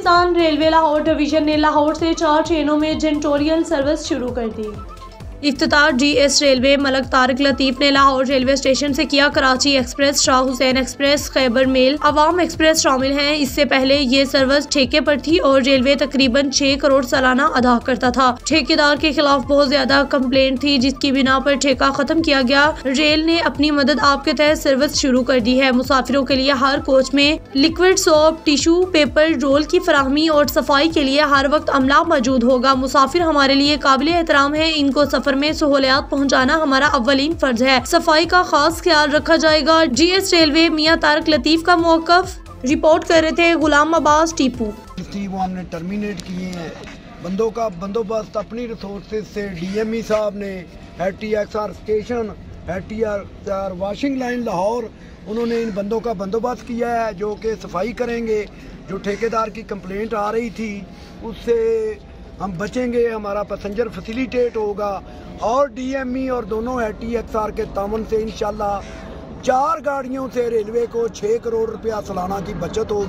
Pakistan railway Lahore division ने लाहौर से चार ट्रेनों में जेंटोरियल सर्विस शुरू कर दी। इफ्तार G S railway Malik Tariq Latif ने लाहौर रेलवे स्टेशन से किया Karachi express, Shah Hussain express, Khyber mail, Awam express शामिल हैं। इससे पहले ये सर्विस ठेके पर थी और रेलवे तकरीबन छह करोड़ सालाना अदा करता था। ठेकेदार के खिलाफ बहुत ज़्यादा कम्प्लेट थी, जिसकी बिना पर ठेका खत्म किया गया। रेल ने अपनी मदद आपके तहत सर्विस शुरू कर दी है। मुसाफिरों के लिए हर कोच में liquid soap tissue paper roll की फराहमी और सफ़ाई के लिए हर वक्त अमला मौजूद होगा। मुसाफिर हमारे लिए काबिल एहतराम है। इनको सफ़र सफ़र में सहूलियात पहुँचाना हमारा अवलिन फ़र्ज़ है। सफ़ाई का खास ख्याल रखा जाएगा। जी एस रेलवे, मियाँ तारक लतीफ का मौकफ। रिपोर्ट कर रहे थे गुलाम अब्बास टीपू। वो हमने टर्मिनेट किए हैं। बंदों का बंदोबस्त अपनी रिसोर्सेज से डीएमई साहब ने। H T X R station H T R washing line Lahore, उन्होंने इन बंदों का बंदोबस्त किया है, जो कि सफ़ाई करेंगे। जो ठेकेदार की कंप्लेंट आ रही थी, उससे हम बचेंगे, हमारा पैसेंजर फैसिलिटेट होगा। और डीएमई और दोनों है टी एक्स आर के तामन से इंशाल्लाह चार गाड़ियों से रेलवे को छः करोड़ रुपया सालाना की बचत होगी।